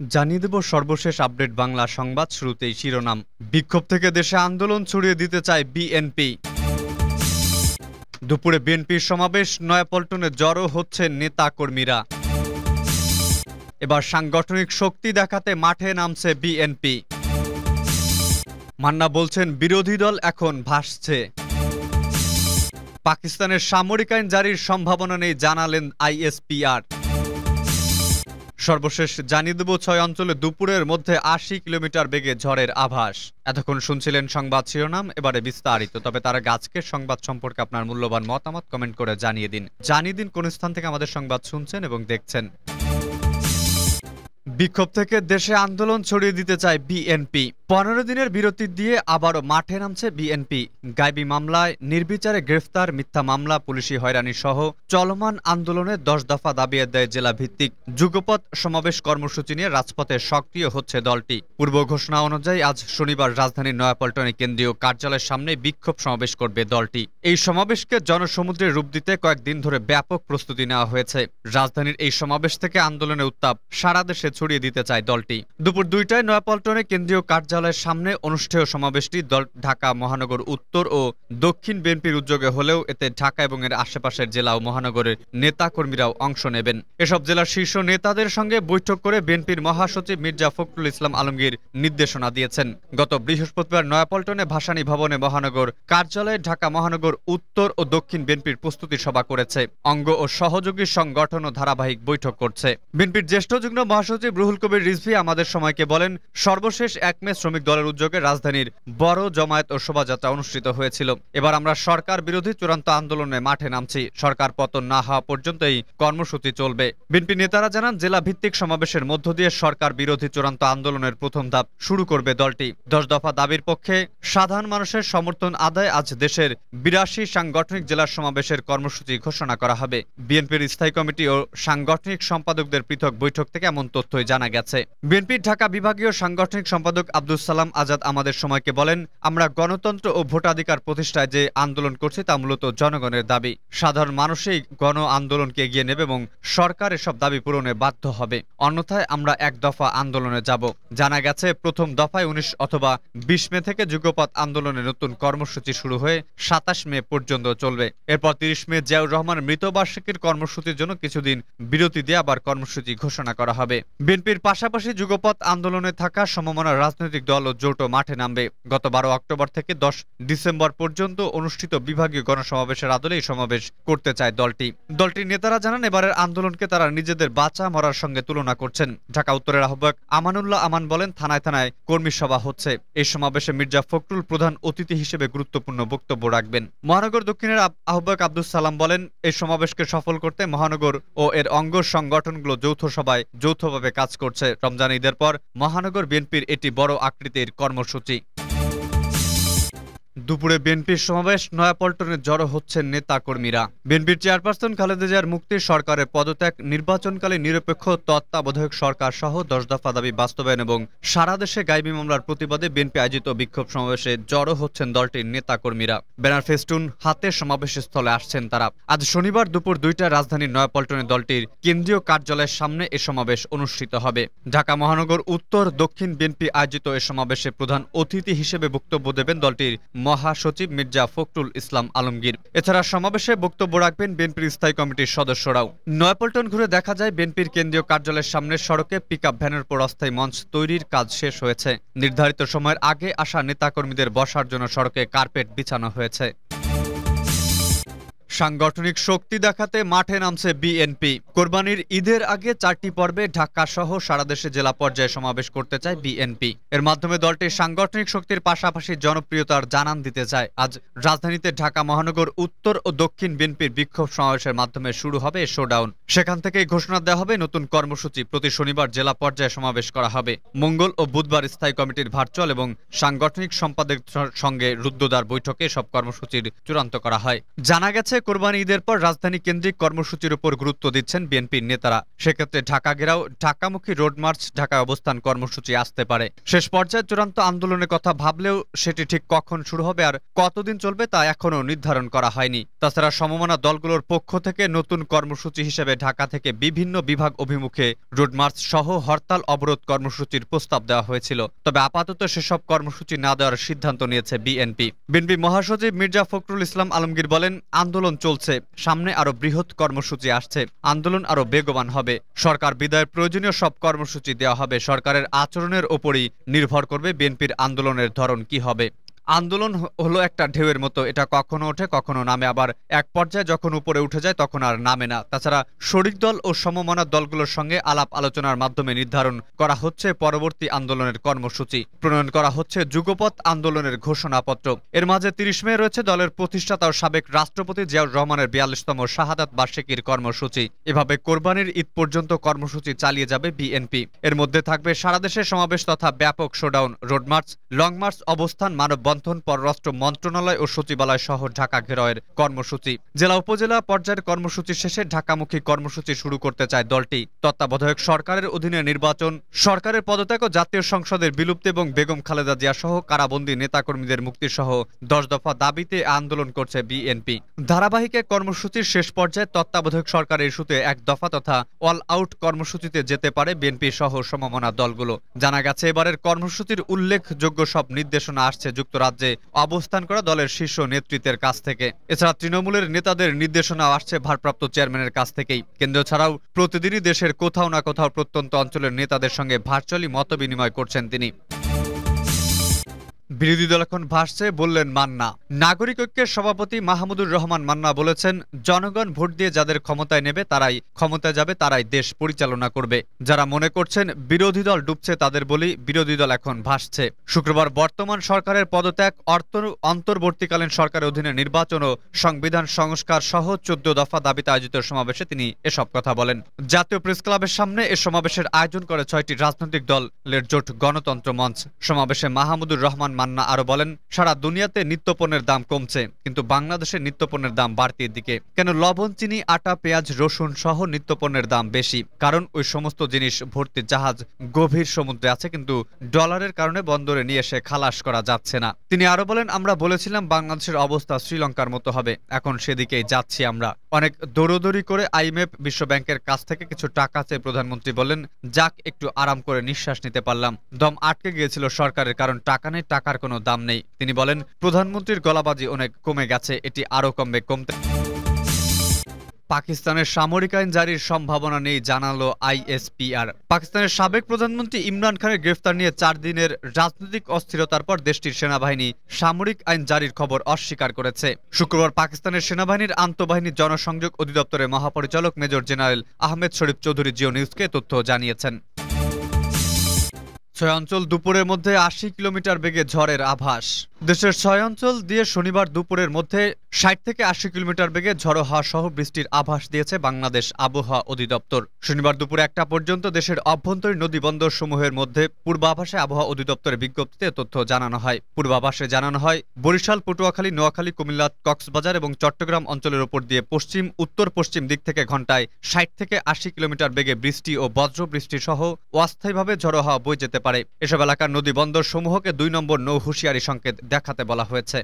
জানিয়ে দেব সর্বশেষ আপডেট বাংলা সংবাদ শুরুতেই শিরোনাম। বিক্ষোভ থেকে দেশে আন্দোলন ছড়িয়ে দিতে চায় বিএনপি। দুপুরে বিএনপির সমাবেশ, নয়াপল্টনে জড়ো হচ্ছে নেতা কর্মীরা এবার সাংগঠনিক শক্তি দেখাতে মাঠে নামছে বিএনপি। মান্না বলছেন, বিরোধী দল এখন ভাসছে। পাকিস্তানের সামরিক আইন জারির সম্ভাবনা নেই, জানালেন আইএসপিআর। সর্বশেষ জানিয়ে দেব, ছয় অঞ্চলে দুপুরের মধ্যে আশি কিলোমিটার বেগে ঝড়ের আভাস। এতক্ষণ শুনছিলেন সংবাদ শিরোনাম, এবারে বিস্তারিত। তবে তারা গাছকে সংবাদ সম্পর্কে আপনার মূল্যবান মতামত কমেন্ট করে জানিয়ে দিন। জানিয়ে দিন কোন স্থান থেকে আমাদের সংবাদ শুনছেন এবং দেখছেন। বিক্ষোভ থেকে দেশে আন্দোলন ছড়িয়ে দিতে চায় বিএনপি। পনেরো দিনের বিরতি দিয়ে আবারও মাঠে নামছে বিএনপি। গাইবি মামলায় নির্বিচারে গ্রেফতার, মিথ্যা মামলা, পুলিশি হয়রানি সহ চলমান আন্দোলনে দশ দফা দাবি দেয় জেলা ভিত্তিক যুগপথ সমাবেশ কর্মসূচি নিয়ে রাজপথে সক্রিয় হচ্ছে দলটি। পূর্ব ঘোষণা অনুযায়ী আজ শনিবার রাজধানীর নয়াপল্টনে কেন্দ্রীয় কার্যালয়ের সামনে বিক্ষোভ সমাবেশ করবে দলটি। এই সমাবেশকে জনসমুদ্রে রূপ দিতে কয়েকদিন ধরে ব্যাপক প্রস্তুতি নেওয়া হয়েছে। রাজধানীর এই সমাবেশ থেকে আন্দোলনের উত্তাপ সারা দেশে ছড়িয়ে দিতে চায় দলটি। দুপুর দুইটায় নয়াপল্টনে কেন্দ্রীয় কার্যালয়ের সামনে অনুষ্ঠেয় সমাবেশটি দল ঢাকা, মহানগর উত্তর ও দক্ষিণ বিএনপির উদ্যোগে হলেও এতে ঢাকা এবং এর আশেপাশের জেলা ও মহানগরের নেতা কর্মীরাও অংশ নেবেন। এসব জেলার শীর্ষ নেতাদের সঙ্গে বৈঠক করে বিএনপির মহাসচিব মির্জা ফখরুল ইসলাম আলমগীর নির্দেশনা দিয়েছেন। গত বৃহস্পতিবার নয়াপল্টনে ভাসানী ভবনে মহানগর কার্যালয়ে ঢাকা, মহানগর উত্তর ও দক্ষিণ বিএনপির প্রস্তুতি সভা করেছে। অঙ্গ ও সহযোগী সংগঠন ও ধারাবাহিক বৈঠক করছে। বিএনপির জ্যেষ্ঠ যুগ্ম মহাসচিব রুহুল কবির রিজভি আমাদের সময়কে বলেন, সর্বশেষ এক মে শ্রমিক দলের উদ্যোগে রাজধানীর বড় জমায়েত ও শোভাযাত্রা অনুষ্ঠিত হয়েছিল। এবার আমরা সরকার বিরোধী চূড়ান্ত আন্দোলনে মাঠে নামছি। সরকার পতন না হওয়া পর্যন্ত এই কর্মসূচি চলবে। বিএনপি নেতারা জানান জেলা ভিত্তিক সমাবেশের মধ্য দিয়ে সরকার বিরোধী চূড়ান্ত আন্দোলনের প্রথম ধাপ শুরু করবে দলটি। দশ দফা দাবির পক্ষে সাধারণ মানুষের সমর্থন আদায় আজ দেশের বিরাশি সাংগঠনিক জেলার সমাবেশের কর্মসূচি ঘোষণা করা হবে। বিএনপির স্থায়ী কমিটি ও সাংগঠনিক সম্পাদকদের পৃথক বৈঠক থেকে এমন তথ্যই জানা গেছে। বিএনপির ঢাকা বিভাগীয় সাংগঠনিক সম্পাদক আব্দুল সালাম আজাদ আমাদের সময়কে বলেন, আমরা গণতন্ত্র ও ভোটাধিকার প্রতিষ্ঠায় যে আন্দোলন করছি তা মূলত জনগণের দাবি। সাধারণ মানুষই গণ আন্দোলনকে এগিয়ে নেবে এবং সরকার এসব দাবি পূরণে বাধ্য হবে। অন্যথায় আমরা এক দফা আন্দোলনে যাব। জানা গেছে, প্রথম দফায় উনিশ অথবা বিশ মে থেকে যুগপথ আন্দোলনের নতুন কর্মসূচি শুরু হয়ে সাতাশ মে পর্যন্ত চলবে। এরপর তিরিশ মে জিয়াউর রহমান মৃতবার্ষিকীর কর্মসূচির জন্য কিছুদিন বিরতি দিয়ে আবার কর্মসূচি ঘোষণা করা হবে। বিএনপির পাশাপাশি যুগপথ আন্দোলনে থাকা সমমনা রাজনৈতিক দল ও জোট মাঠে নামবে। গত বারো অক্টোবর থেকে দশ ডিসেম্বর পর্যন্ত অনুষ্ঠিত বিভাগীয় গণসমাবেশের আদলে এই সমাবেশ করতে চায় দলটি। দলটির নেতারা জানান, এবারের আন্দোলনকে তারা নিজেদের বাঁচা মরার সঙ্গে তুলনা করছেন। ঢাকা উত্তরের আহ্বায়ক আমানুল্লাহ আমান বলেন, থানায় থানায় কর্মী সভা হচ্ছে। এই সমাবেশে মির্জা ফখরুল প্রধান অতিথি হিসেবে গুরুত্বপূর্ণ বক্তব্য রাখবেন। মহানগর দক্ষিণের আহ্বায়ক আব্দুল সালাম বলেন, এই সমাবেশকে সফল করতে মহানগর ও এর অঙ্গ সংগঠনগুলো যৌথ সভায় যৌথভাবে কাজ করছে। রমজান ঈদের পর মহানগর বিএনপির এটি বড় আকৃতির কর্মসূচি। দুপুরে বিএনপির সমাবেশ, নয়াপল্টনে জড়ো হচ্ছেন নেতা কর্মীরা বিএনপির চেয়ারপারসন খালেদা জিয়ার মুক্তি সরকারের পদত্যাগ, নির্বাচনকালে নিরপেক্ষ তত্ত্বাবধায়ক সরকার সহ দশ দফা দাবি বাস্তবায়ন এবং সারা দেশে গাইবি মামলার প্রতিবাদে বিএনপি আয়োজিত বিক্ষোভ সমাবেশে জড়ো হচ্ছেন দলটির নেতা কর্মীরা ব্যানার ফেস্টুন হাতে সমাবেশ স্থলে আসছেন তারা। আজ শনিবার দুপুর দুইটায় রাজধানীর নয়াপল্টনে দলটির কেন্দ্রীয় কার্যালয়ের সামনে এ সমাবেশ অনুষ্ঠিত হবে। ঢাকা মহানগর উত্তর দক্ষিণ বিএনপি আয়োজিত এ সমাবেশে প্রধান অতিথি হিসেবে বক্তব্য দেবেন দলটির মহাসচিব মির্জা ফখরুল ইসলাম আলমগীর। এছাড়া সমাবেশে বক্তব্য রাখবেন বিএনপির স্থায়ী কমিটির সদস্যরাও। নয়াপল্টন ঘুরে দেখা যায় বিএনপির কেন্দ্রীয় কার্যালয়ের সামনের সড়কে পিক আপ ভ্যানের পর অস্থায়ী মঞ্চ তৈরির কাজ শেষ হয়েছে। নির্ধারিত সময়ের আগে আসা নেতাকর্মীদের বসার জন্য সড়কে কার্পেট বিছানো হয়েছে। সাংগঠনিক শক্তি দেখাতে মাঠে নামছে বিএনপি। কোরবানির ঈদের আগে চারটি পর্বে ঢাকা সহ সারা দেশে জেলা পর্যায়ে সমাবেশ করতে চায় বিএনপি। এর মাধ্যমে দলটির সাংগঠনিক শক্তির পাশাপাশি জনপ্রিয়তার জানান দিতে চায়। আজ রাজধানীতে ঢাকা মহানগর উত্তর ও দক্ষিণ বিএনপির বিক্ষোভ সমাবেশের মাধ্যমে শুরু হবে শোডাউন। সেখান থেকেই ঘোষণা দেওয়া হবে, নতুন কর্মসূচি প্রতি শনিবার জেলা পর্যায়ে সমাবেশ করা হবে। মঙ্গল ও বুধবার স্থায়ী কমিটির ভার্চুয়াল এবং সাংগঠনিক সম্পাদক সঙ্গে রুদ্ধদ্বার বৈঠকে সব কর্মসূচির চূড়ান্ত করা হয়। জানা গেছে কোরবানি ঈদের পর রাজধানী কেন্দ্রিক কর্মসূচির উপর গুরুত্ব দিচ্ছেন বিএনপির নেতারা। সেক্ষেত্রে ঢাকা ঘেরাও, ঢাকামুখী রোড মার্চ ঢাকায় অবস্থান কর্মসূচি আসতে পারে। শেষ পর্যায়ে চূড়ান্ত আন্দোলনের কথা ভাবলেও সেটি ঠিক কখন শুরু হবে আর কতদিন চলবে তা এখনও নির্ধারণ করা হয়নি। তাছাড়া সমমনা দলগুলোর পক্ষ থেকে নতুন কর্মসূচি হিসেবে ঢাকা থেকে বিভিন্ন বিভাগ অভিমুখে রোড মার্চ সহ হরতাল অবরোধ কর্মসূচির প্রস্তাব দেওয়া হয়েছিল। তবে আপাতত সেসব কর্মসূচি না দেওয়ার সিদ্ধান্ত নিয়েছে বিএনপি। বিএনপি মহাসচিব মির্জা ফখরুল ইসলাম আলমগীর বলেন, আন্দোলন চলছে। সামনে আরও বৃহৎ কর্মসূচি আসছে। আন্দোলন আরও বেগবান হবে। সরকার বিদায়ের প্রয়োজনীয় সব কর্মসূচি দেওয়া হবে। সরকারের আচরণের ওপরই নির্ভর করবে বিএনপির আন্দোলনের ধরন কি হবে। আন্দোলন হলো একটা ঢেউয়ের মতো। এটা কখনো ওঠে, কখনো নামে। আবার এক পর্যায়ে যখন উপরে উঠে যায়, তখন আর নামে না। তাছাড়া শরিক দল ও সমমনা দলগুলোর সঙ্গে আলাপ আলোচনার মাধ্যমে নির্ধারণ করা হচ্ছে পরবর্তী আন্দোলনের কর্মসূচি। প্রণয়ন করা হচ্ছে যুগপথ আন্দোলনের ঘোষণাপত্র। এর মাঝে তিরিশ মে রয়েছে দলের প্রতিষ্ঠাতা ও সাবেক রাষ্ট্রপতি জিয়াউর রহমানের বিয়াল্লিশতম শাহাদাত বার্ষিকীর কর্মসূচি। এভাবে কোরবানির ঈদ পর্যন্ত কর্মসূচি চালিয়ে যাবে বিএনপি। এর মধ্যে থাকবে সারাদেশে সমাবেশ তথা ব্যাপক showdown, road march, long march, অবস্থান মানব বন্ধন পররাষ্ট্র মন্ত্রণালয় ও সচিবালয় সহ ঢাকা ঘেরাওয়ের কর্মসূচি। জেলা উপজেলা পর্যায়ের কর্মসূচি শেষে ঢাকামুখী কর্মসূচি শুরু করতে চায় দলটি। তত্ত্বাবধায়ক সরকারের অধীনে নির্বাচন, সরকারের পদত্যাগ ও জাতীয় সংসদের বিলুপ্তি এবং বেগম খালেদা জিয়া সহ কারাবন্দী নেতাকর্মীদের মুক্তি সহ দশ দফা দাবিতে আন্দোলন করছে বিএনপি। ধারাবাহিক কর্মসূচির শেষ পর্যায়ে তত্ত্বাবধায়ক সরকার ইস্যুতে এক দফা তথা অল আউট কর্মসূচিতে যেতে পারে বিএনপি সহ সমমনা দলগুলো। জানা গেছে, এবারের কর্মসূচির উল্লেখযোগ্য সব নির্দেশনা আসছে যুক্তরাজ্য রাজ্যে অবস্থান করা দলের শীর্ষ নেতৃত্বের কাছ থেকে। এছাড়া তৃণমূলের নেতাদের নির্দেশনা আসছে ভারপ্রাপ্ত চেয়ারম্যানের কাছ থেকেই। কেন্দ্র ছাড়াও প্রতিদিনই দেশের কোথাও না কোথাও প্রত্যন্ত অঞ্চলের নেতাদের সঙ্গে ভার্চুয়ালি মত বিনিময় করছেন তিনি। বিরোধী দল এখন ভাসছে, বললেন মান্না। নাগরিক ঐক্যের সভাপতি মাহমুদুর রহমান মান্না বলেছেন, জনগণ ভোট দিয়ে যাদের ক্ষমতায় নেবে তারাই, ক্ষমতায় যাবে তারাই দেশ পরিচালনা করবে। যারা মনে করছেন বিরোধী দল ডুবছে তাদের বলি, বিরোধী দল এখন ভাসছে। শুক্রবার বর্তমান সরকারের পদত্যাগ, অর্থ, অন্তর্বর্তীকালীন সরকারের অধীনে নির্বাচন ও সংবিধান সংস্কার সহ চোদ্দ দফা দাবিতে আয়োজিত সমাবেশে তিনি এসব কথা বলেন। জাতীয় প্রেস ক্লাবের সামনে এ সমাবেশের আয়োজন করে ছয়টি রাজনৈতিক দলের জোট গণতন্ত্র মঞ্চ। সমাবেশে মাহমুদুর রহমান মান্না আরও বলেন, সারা দুনিয়াতে নিত্যপণ্যের দাম কমছে, কিন্তু বাংলাদেশে নিত্যপণ্যের দাম বাড়তির দিকে। কেন লবণ, চিনি, আটা, পেঁয়াজ, রসুন সহ নিত্যপণ্যের দাম বেশি? কারণ ওই সমস্ত জিনিস ভর্তি জাহাজ গভীর সমুদ্রে আছে, কিন্তু ডলারের কারণে বন্দরে নিয়ে এসে খালাস করা যাচ্ছে না। তিনি আরও বলেন, আমরা বলেছিলাম বাংলাদেশের অবস্থা শ্রীলঙ্কার মতো হবে, এখন সেদিকেই যাচ্ছি আমরা। অনেক দৌড়দৌড়ি করে আইএমএফ বিশ্ব ব্যাংকের কাছ থেকে কিছু টাকা চেয়ে প্রধানমন্ত্রী বলেন, যাক, একটু আরাম করে নিঃশ্বাস নিতে পারলাম। দম আটকে গিয়েছিল সরকারের, কারণ টাকা নেই টাকার কোনো দাম নেই। তিনি বলেন, প্রধানমন্ত্রীর গলাবাজি অনেক কমে গেছে, এটি আরও কমবে, কমতে পাকিস্তানের সামরিক আইন জারির সম্ভাবনা নেই, জানালো আইএসপিআর। পাকিস্তানের সাবেক প্রধানমন্ত্রী ইমরান খানের গ্রেফতার নিয়ে চার দিনের রাজনৈতিক অস্থিরতার পর দেশটির সেনাবাহিনী সামরিক আইন জারির খবর অস্বীকার করেছে। শুক্রবার পাকিস্তানের সেনাবাহিনীর আন্তঃবাহিনী জনসংযোগ অধিদপ্তরের মহাপরিচালক মেজর জেনারেল আহমেদ শরীফ চৌধুরী জিও নিউজকে তথ্য জানিয়েছেন। ছয় অঞ্চল দুপুরের মধ্যে আশি কিলোমিটার বেগে ঝড়ের আভাস। দেশের ছয় অঞ্চল দিয়ে শনিবার দুপুরের মধ্যে ষাট থেকে আশি কিলোমিটার বেগে ঝড়ো হাওয়া সহ বৃষ্টির আভাস দিয়েছে বাংলাদেশ আবহাওয়া অধিদপ্তর। শনিবার দুপুর একটা পর্যন্ত দেশের অভ্যন্তরীণ নদী বন্দর সমূহের মধ্যে পূর্বাভাসে আবহাওয়া অধিদপ্তরের বিজ্ঞপ্তিতে তথ্য জানানো হয়। পূর্বাভাসে জানানো হয়, বরিশাল, পটুয়াখালী, নোয়াখালী, কুমিল্লা, কক্সবাজার এবং চট্টগ্রাম অঞ্চলের উপর দিয়ে পশ্চিম উত্তর পশ্চিম দিক থেকে ঘন্টায় ষাট থেকে আশি কিলোমিটার বেগে বৃষ্টি ও বজ্র বৃষ্টি সহ অস্থায়ীভাবে ঝড়ো হাওয়া বয়ে যেতে পারে। এসব এলাকার নদী বন্দর সমূহকে দুই নম্বর নৌ হুঁশিয়ারি সংকেত দেখাতে বলা হয়েছে।